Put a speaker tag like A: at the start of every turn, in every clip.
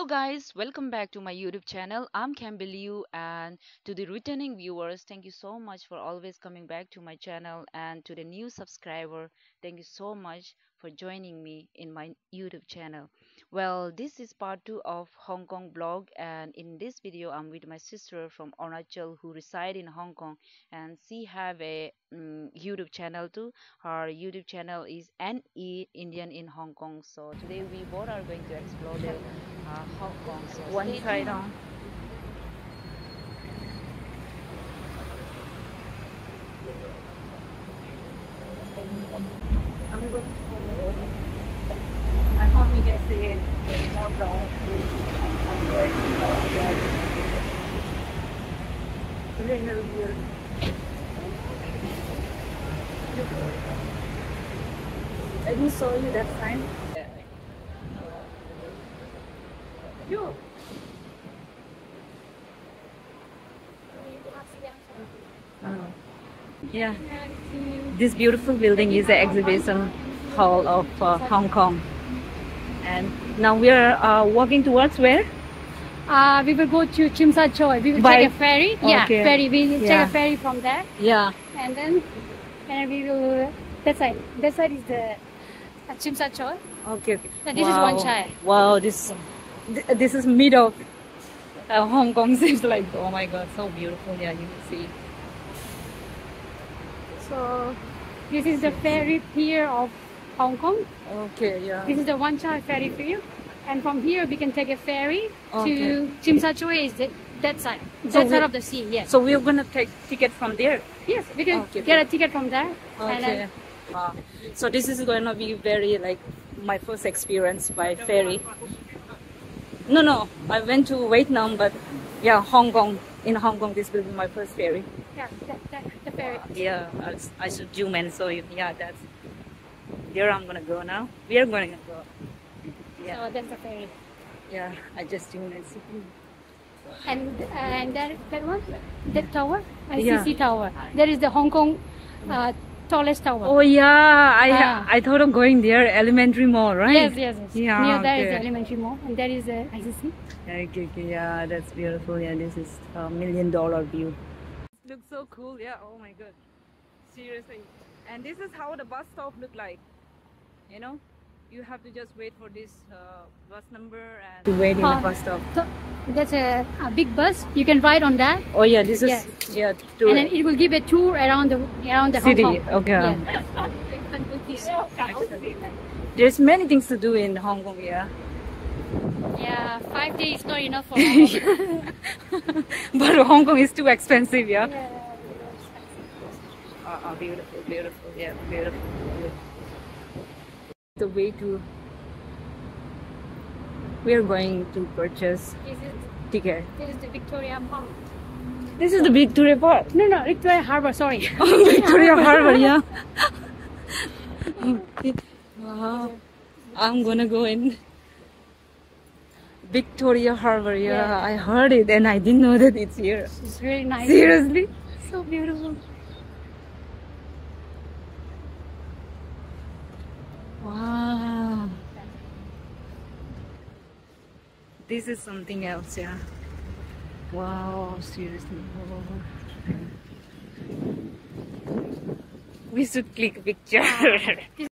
A: Hello guys, welcome back to my YouTube channel. I'm Kimbiliu and to the returning viewers, thank you so much for always coming back to my channel and to the new subscriber, thank you so much for joining me in my YouTube channel. Well, this is part 2 of Hong Kong blog and in this video I'm with my sister from Arunachal who reside in Hong Kong and she have a um, YouTube channel too. Her YouTube channel is NE Indian in Hong Kong. So today we both are going to explore the uh, Hong Kong. So
B: One side on. I hope you can see it. More brown. Weird. I didn't show you that time. You. Yeah. This beautiful building is the exhibition hall of uh, Hong Kong. And now we are uh, walking towards where?
C: Uh, we will go to Tsim Sha Tsui. We will
B: By-
C: take a ferry. Yeah, ferry. We will
B: Yeah.
C: take a ferry from there,
B: Yeah.
C: and then and we will. That side. That side is the uh, Tsim Sha Tsui.
B: Okay. okay.
C: And this is Wan Chai.
B: Wow, this th- this is mid of uh, Hong Kong. Seems like oh my god, so beautiful. Yeah, you can see.
C: So this is the ferry pier of Hong Kong.
B: Okay. Yeah.
C: This is the Wan Chai ferry pier, and from here we can take a ferry
B: Okay.
C: to Tsim Sha Tsui. Is the, that side.
B: So
C: that side of the sea. Yes.
B: So we're gonna take ticket from there.
C: yes, we can
B: Okay.
C: get a ticket from there.
B: Okay. Wow. So this is going to be very like my first experience by ferry. No, no, I went to Vietnam, but yeah, Hong Kong. In Hong Kong, this will be my first ferry.
C: yeah, that, that, the ferry.
B: Yeah, I, I should zoom show you. Yeah, that's there. I'm gonna go now. We are going to go. Yeah,
C: So that's the ferry.
B: yeah. I just and see.
C: And and that that one, that tower,
B: Yeah.
C: Tower. That is the Hong Kong uh, tallest tower.
B: Oh yeah, I
C: Ah.
B: I thought of going there. Elementary Mall, right?
C: yes, yes, yes.
B: Yeah,
C: Near there is
B: okay.
C: the elementary mall, and that is the ICC.
B: Okay, okay, yeah, that's beautiful. Yeah, this is a million dollar view. Looks so cool. Yeah. Oh my god. Seriously. And this is how the bus stop look like. You know, you have to just wait for this uh, bus number and to wait in
C: Uh,
B: the bus stop.
C: So that's a, a big bus. You can ride on that,
B: Oh yeah, this is
C: Yes.
B: yeah. To
C: and then it will give a tour around the around the
B: city.
C: Hong Kong.
B: Okay. There's many things to do in Hong Kong. Yeah.
C: Yeah, five days is not enough for Hong Kong.
B: but Hong Kong is too expensive. Yeah.
C: yeah.
B: Oh, oh, beautiful, beautiful, yeah, beautiful. The way to we are going to purchase
C: This is
B: ticket.
C: this is the Victoria Park.
B: This is the Victoria Park.
C: No, no, Victoria Harbour. Sorry.
B: Oh, Victoria Harbour, yeah. wow. I'm gonna go in Victoria Harbour. Yeah,
C: Yeah.
B: I heard it and I didn't know that it's here.
C: It's really nice.
B: Seriously.
C: So beautiful.
B: Wow. This is something else, yeah. Wow, seriously. Wow. We should click picture. Ah,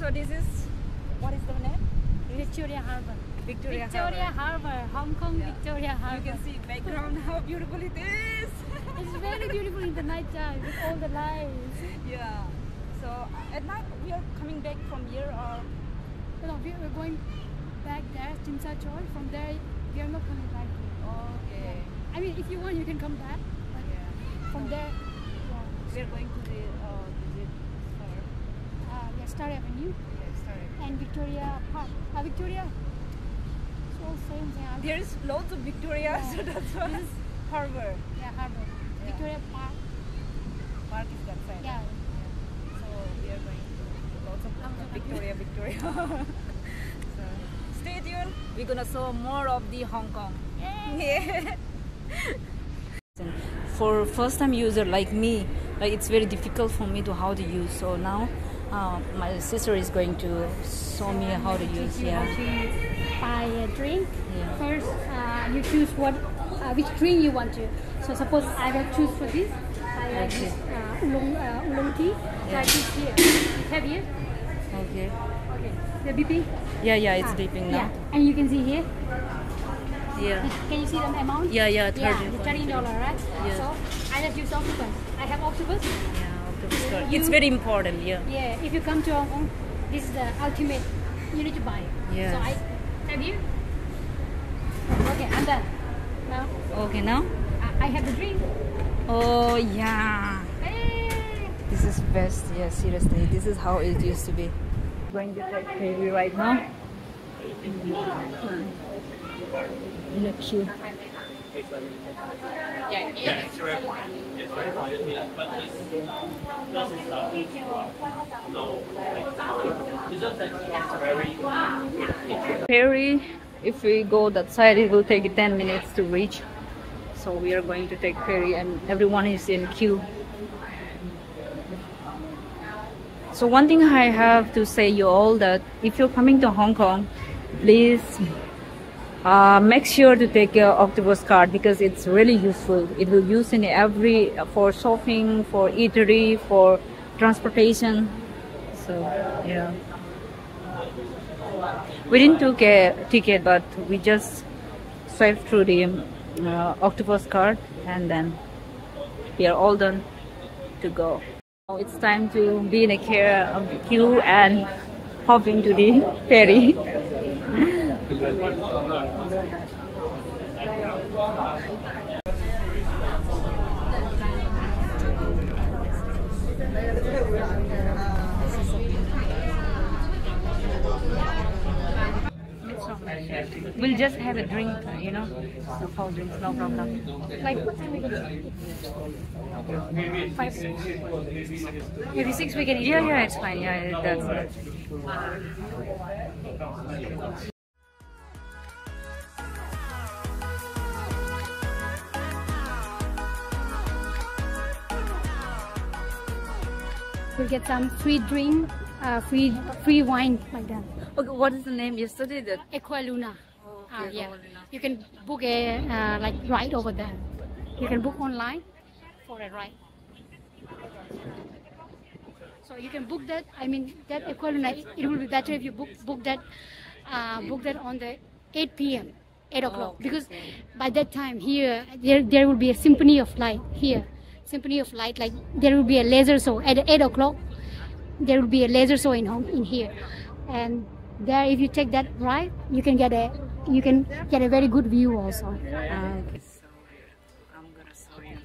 B: so this is what is the name?
C: Victoria Harbour.
B: Victoria,
C: Victoria
B: Harbour.
C: Harbour. Hong Kong Victoria Harbour.
B: You can see background how beautiful it is.
C: It's very beautiful in the night time with all the lights.
B: yeah. So at night we are coming back from here or
C: No, we- we're going back there, Chimsa Choi. From there, we are not coming back here.
B: Okay.
C: I mean, if you want, you can come back. But
B: Yeah.
C: from there, yeah,
B: We're going to the uh, visit Star.
C: uh, yeah, Star Avenue
B: Yeah, Star.
C: and Victoria Park. Uh, Victoria. It's all same thing.
B: There's lots of Victoria,
C: Yeah.
B: so that's why.
C: This
B: Harbor.
C: Yeah, Harbor.
B: Yeah.
C: Victoria Park.
B: Park is that side.
C: Yeah.
B: So we are going to lots of
C: Lots of
B: Victoria, Victoria. so stay tuned. We're gonna show more of the Hong Kong. Yeah. For first time user like me, like it's very difficult for me to how to use. So now uh, my sister is going to show me how to use. Yeah.
C: to buy a drink.
B: Yeah.
C: First, uh, you choose what, uh, which drink you want to. So suppose I will choose for this. I like
B: Okay.
C: this uh, oolong, uh, oolong tea. So I choose here. Have here.
B: Okay.
C: Okay. The beeping.
B: Yeah, yeah, it's
C: Ah,
B: dipping
C: Yeah. And you can see here.
B: Yeah.
C: Can you see the amount?
B: Yeah, yeah,
C: Yeah,
B: thirty.
C: the thirty dollar, right?
B: Yeah.
C: So I have used octopus. I have octopus.
B: Yeah, It's very important. Yeah.
C: Yeah. If you come to Hong Kong, this is the ultimate. You need to buy. it.
B: Yes.
C: So I have you. Okay, I'm done. Now
B: Okay, now.
C: I, I have the drink.
B: Oh yeah.
C: Hey.
B: This is best. Yeah, seriously. This is how it used to be. Going to take ferry right now. Queue. Ferry, if we go that side, it will take 10 minutes to reach. So we are going to take ferry and everyone is in queue. So one thing I have to say you all that if you're coming to Hong Kong, please uh, make sure to take your Octopus card because it's really useful. It will use in every for shopping, for eatery, for transportation. So yeah, we didn't took a ticket, but we just swiped through the uh, Octopus card and then we are all done to go. Now it's time to be in a care of the queue and hop into the ferry. We'll just have a drink, you know, no cold drinks, no problem.
C: Like what time we can Five. Maybe six we can eat.
B: Yeah, yeah, it's fine. Yeah, that's it.
C: We'll get some free drink, uh, free free wine like that.
B: Okay, what is the name? Yesterday that
C: Aqua Luna. Ah,
B: Okay,
C: yeah.
B: Luna.
C: You can book a uh, like ride over there. You can book online for a ride. So you can book that. I mean that Aqua Luna. It, will be better if you book book that uh, book that on the 8 p.m. 8 o'clock
B: okay,
C: because by that time here there there will be a symphony of light here. Symphony of light like there will be a laser show at 8 o'clock. There will be a laser show in in here, and there if you take that ride, you can get a you can get a very good view also.
B: Ah, okay. So I'm gonna show you.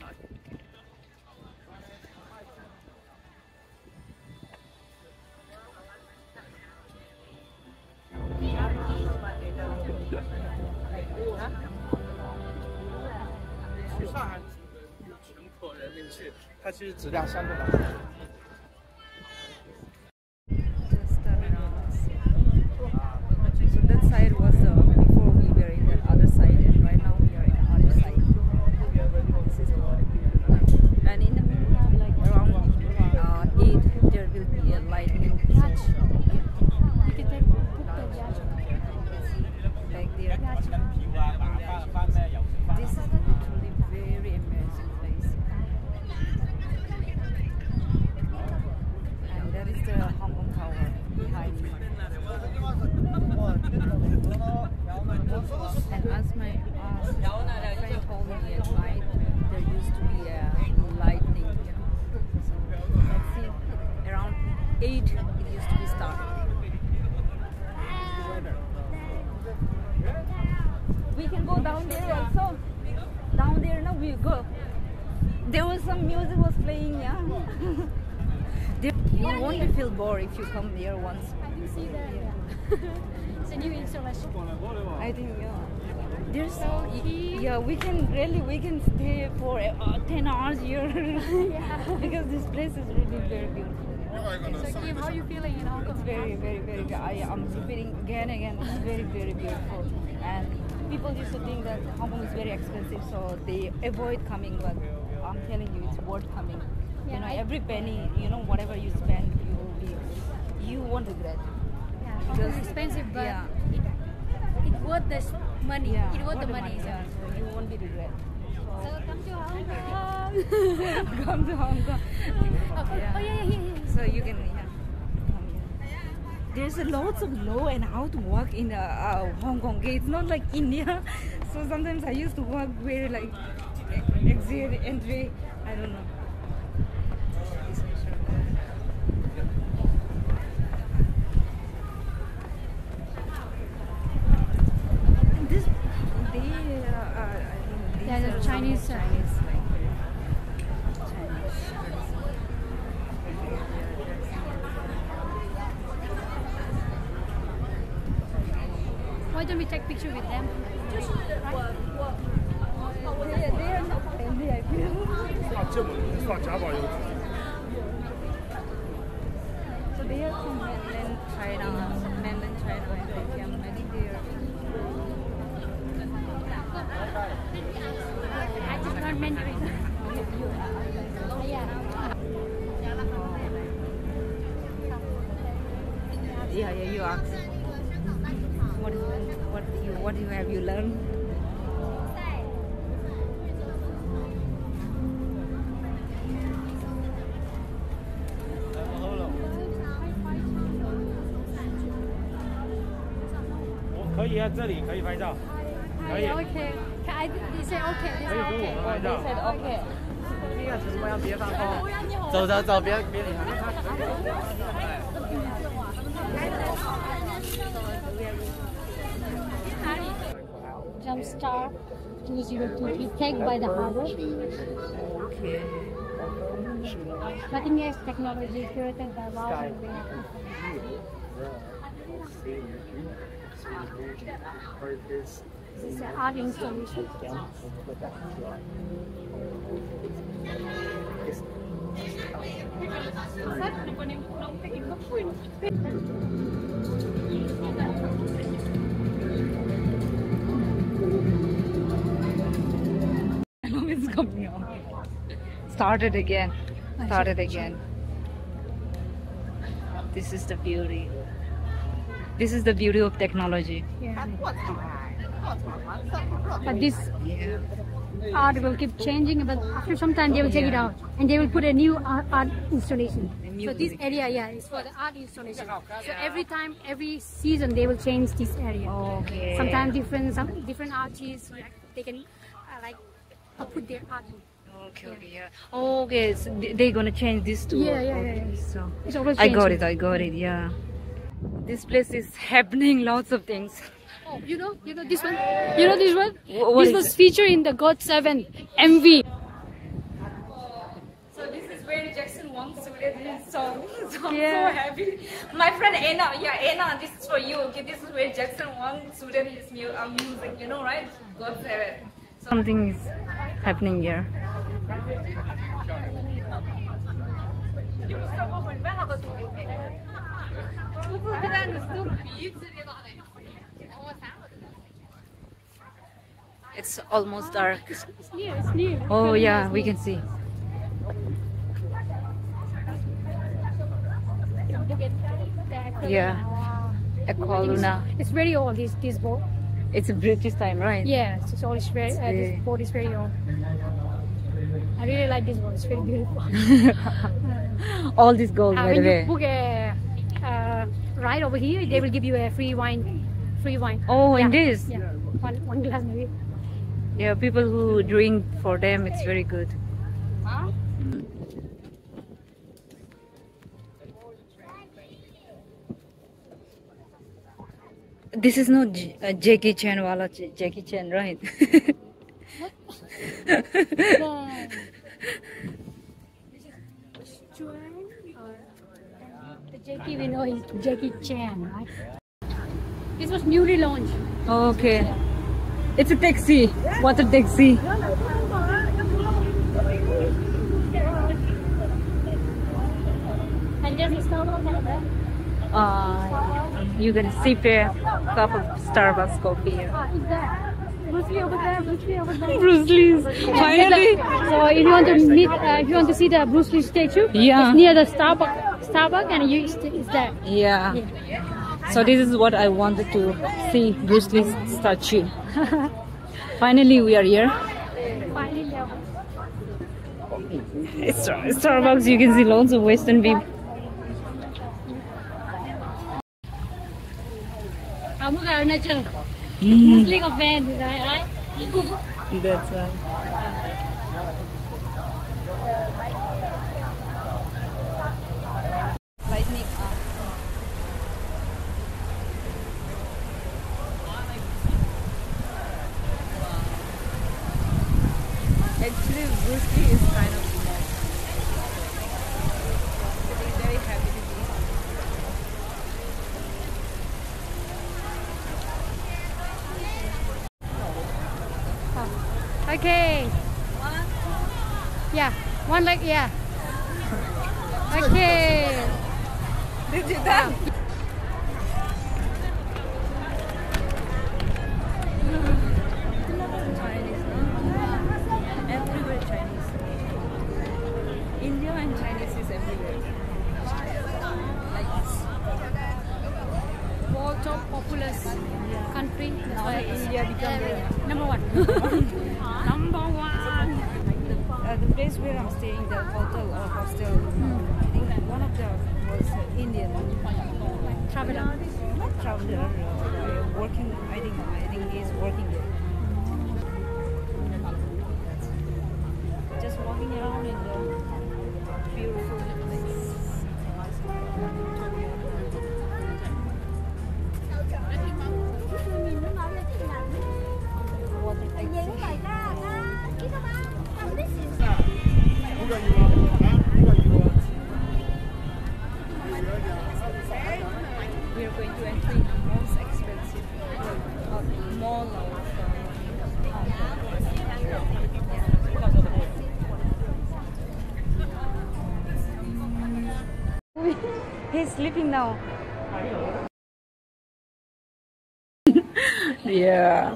B: Just turn around. So that side was uh, before we were in the other side, and right now we are in the other side. This is what it is. And in the middle, like around uh, eight, there will be a lightning
C: Yacht.
B: show.
C: You can take book the yacht.
B: Back there. This is literally very amazing place. we go. There was some music was playing, yeah. There- you won't be feel bored if you come here once.
C: I can see that. it's a new installation.
B: I think yeah. There's
C: So
B: yeah we can really we can stay for uh, ten hours here
C: Yeah.
B: because this place is really very beautiful.
C: So Kim, how are you feeling in Hong Kong?
B: It's very very very good. I am repeating again and again. It's very very beautiful and people used to think that Hong Kong is very expensive so they avoid coming but I'm telling you it's worth coming. You know every penny you know whatever you spend you be you won't regret.
C: Yeah, Hong Kong
B: Because-
C: is expensive, but
B: yeah.
C: it, it worth the money.
B: Yeah,
C: it worth
B: worth
C: the money.
B: Yeah, so you won't be regret.
C: So come to Hong Kong.
B: come to Hong Kong.
C: oh, oh,
B: Yeah.
C: oh, yeah, yeah, yeah, yeah.
B: So you can yeah. There's a lots of law and how to walk in uh, uh, Hong Kong. It's not like India. So sometimes I used to walk very like exit entry. I don't know.
C: don't we take picture with them?
B: So they are from mainland China, mainland China, I think. I think they.
C: I just learned Mandarin. yeah,
B: yeah, you ask. What is it? you what you have you learned?
D: Hello。我可以啊，这里可以拍照，可以
C: Hi, okay. Can I, they say okay. They
D: 可
C: say
D: 以跟
C: okay.
D: 我拍照。
B: said okay.
D: 走走走，别别理他。
C: Jumpstar 2023 take by the harbor.
B: Okay.
C: Cutting edge technology created by Wow. This is an art.
B: Now Started again. Started again. This is the beauty. This is the beauty of technology.
C: Yeah. But this
B: Yeah.
C: art will keep changing, but after some time they will take it out and they will put a new art, art installation. So this area, yeah, is for the art installation. So every time, every season, they will change this area.
B: Okay.
C: Sometimes different, some different artists, like, they can uh, like put their art.
B: Okay, okay, yeah. Oh, okay, so they- they're gonna change this too.
C: Yeah, yeah,
B: okay,
C: yeah.
B: So
C: It's always
B: I got it. I got it. Yeah. This place is happening lots of things.
C: Oh, you know, you know this one. You know this one.
B: Wh- what
C: this was
B: it?
C: featured in the GOT7 MV.
B: So this is where Jackson Wang suited his song. So I'm
C: Yeah.
B: so happy. My friend Anna, yeah, Anna, this is for you. Okay, this is where Jackson Wang suited his mu- uh, music. You know, right? GOT7. Something is happening here. It's almost dark.
C: It's near. It's near.
B: Oh yeah, we can see.
C: Look at that.
B: Yeah.
C: Wow.
B: Aqualuna.
C: It's very old. This this boat.
B: It's a British time, right?
C: Yes, it's always very. Uh,
B: very-
C: this boat is very old. I really like this one. It's very beautiful.
B: All this gold,
C: Uh,
B: by the way.
C: when you book a uh, ride over here, they will give you a free wine. Free wine.
B: Oh, in
C: Yeah,
B: this?
C: Yeah, one one glass maybe.
B: Yeah, people who drink for them, it's very good. This is not J- uh, Jackie Chan wala Jackie Chan, right?
C: Then, Chuan or the Jackie we know is Jackie Chan, right? This was newly launched.
B: Okay. It's a taxi. Taxi.
C: There's a there.
B: Uh, you can sip a cup of Starbucks coffee here.
C: Bruce Lee over there, Bruce Lee over there.
B: Bruce Lee's. Finally.
C: So if you want to meet, uh, if you want to see the Bruce Lee statue,
B: Yeah.
C: it's near the Starbucks, Starbucks, and you it's it's there.
B: Yeah.
C: Yeah.
B: So this is what I wanted to see Bruce Lee's statue. Finally, we are here.
C: Finally.
B: It's Starbucks. You can see loads of Western people.
C: I'm Arunachal. Bruce Lee of fan, right? right?
B: That's right. Lightning up. Actually, Bruce Lee is kind of small. Very, very happy to be here.
C: Okay. Yeah, one leg, yeah. Okay.
B: Did you done? Chinese, no? Everywhere Chinese. India and Chinese is everywhere. Like
C: World top populous country. That's
B: now
C: why
B: India become the,
C: number one. number one.
B: uh, the place where I'm staying, the hotel or hostel. I think one of them was uh, Indian.
C: Traveler.
B: Not traveler, uh, working. I think I think he's working there. Just walking around in the beautiful We are going to enter in the most expensive uh, mall of uh, Hong Kong. He's sleeping now. yeah.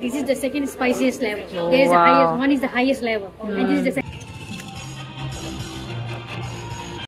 C: This is the second spiciest level. There is the highest. One is the highest level, and this is the second.